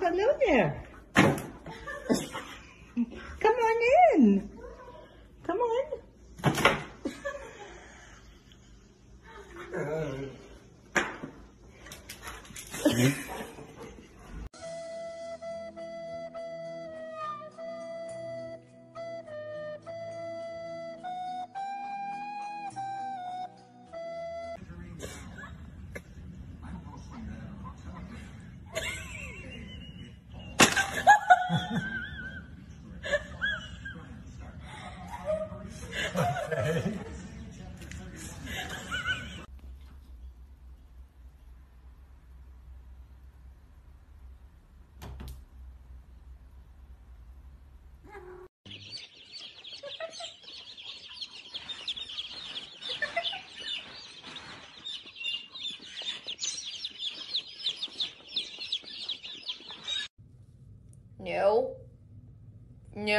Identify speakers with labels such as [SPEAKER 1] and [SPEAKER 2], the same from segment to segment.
[SPEAKER 1] Hello there. Come on in.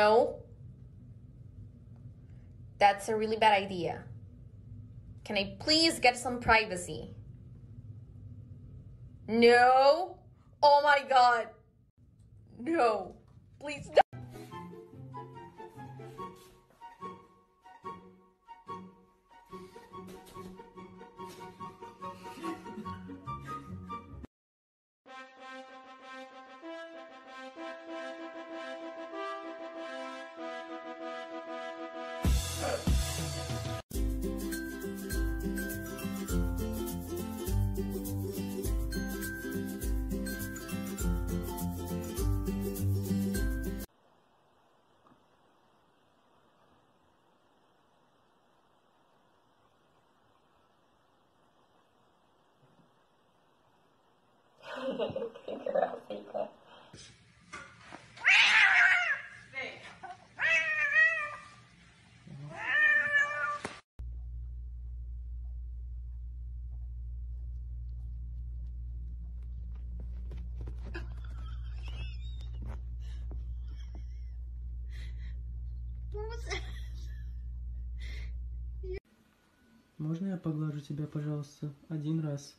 [SPEAKER 2] No. That's a really bad idea. Can I please get some privacy? No. Oh my god. No. Please
[SPEAKER 3] Можно я поглажу тебя, пожалуйста, один раз?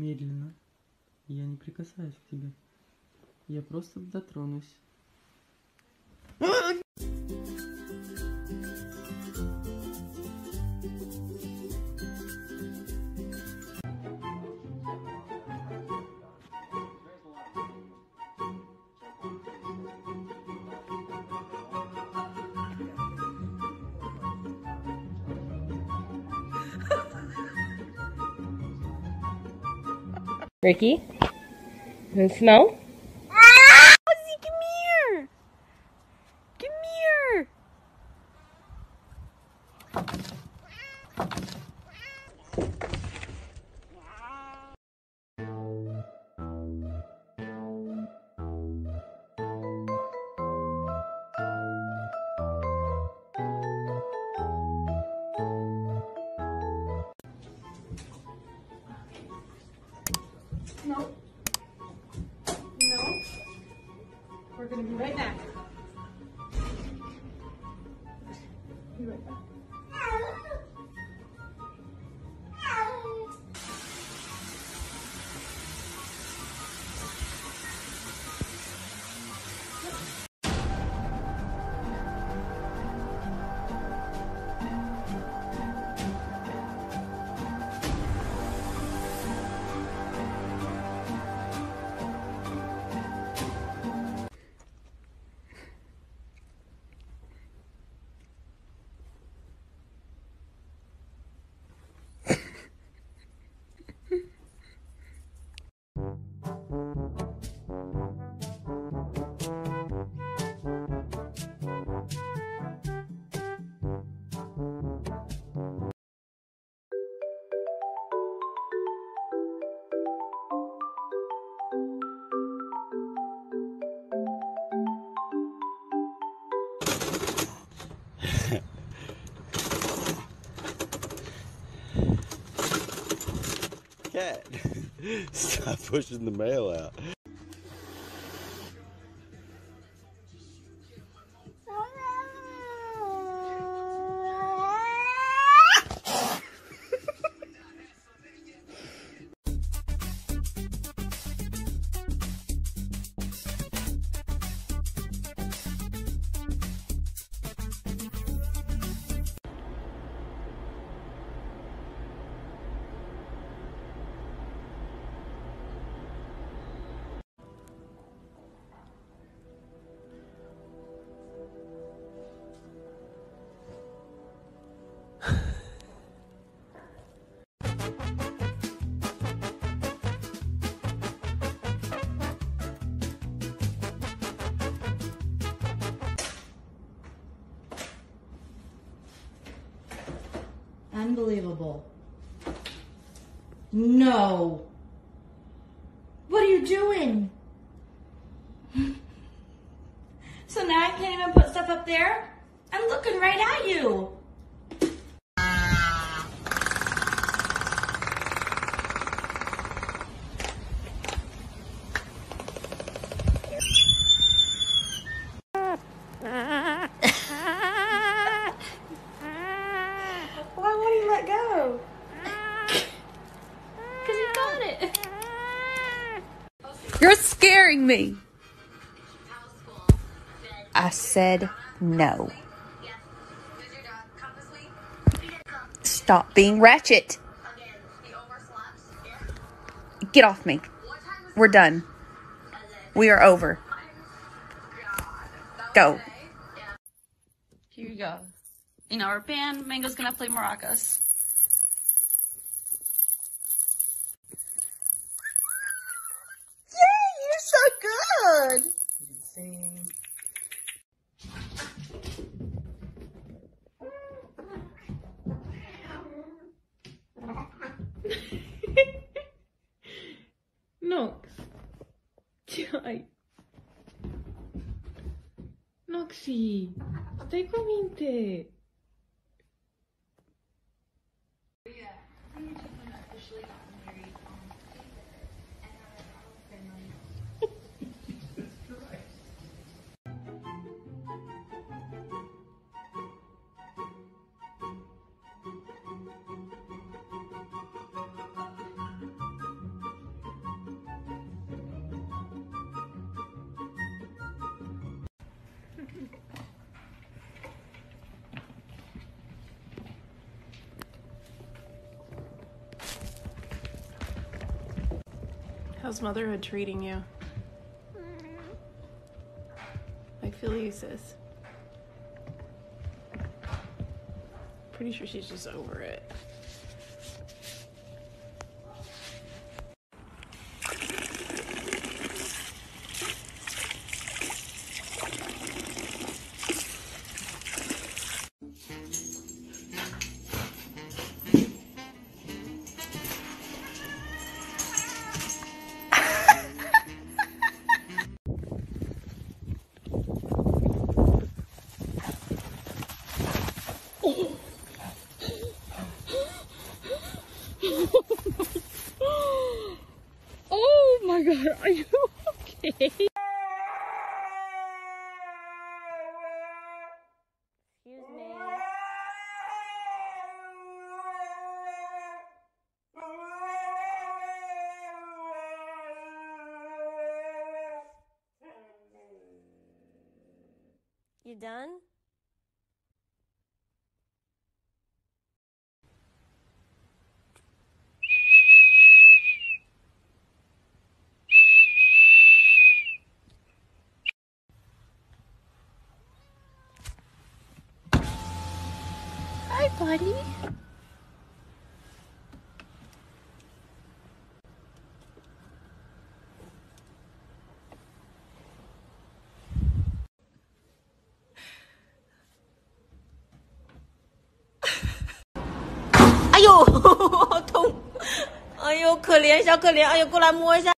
[SPEAKER 3] Медленно. Я не прикасаюсь к тебе. Я просто дотронусь.
[SPEAKER 4] Ricky? And smell?
[SPEAKER 5] Cat, stop pushing the mail out.
[SPEAKER 1] Unbelievable. No. What are you doing? So now I can't even put stuff up there? I'm looking right at you.
[SPEAKER 2] You're scaring me. I said no. Stop being ratchet. Get off me. We're done. We are over. Go.
[SPEAKER 6] Here you go. In our band, Mango's gonna play maracas.
[SPEAKER 1] So good.
[SPEAKER 4] Nox. Ai. Noxy. Stai cu minte.
[SPEAKER 7] How's motherhood treating you? I feel sis. Pretty sure she's just over it.
[SPEAKER 4] God, are you okay?
[SPEAKER 2] Excuse me.
[SPEAKER 8] You done?
[SPEAKER 2] Hi, buddy.
[SPEAKER 8] 哎呦，好痛！哎呦，可怜，小可怜，哎呦，过来摸一下。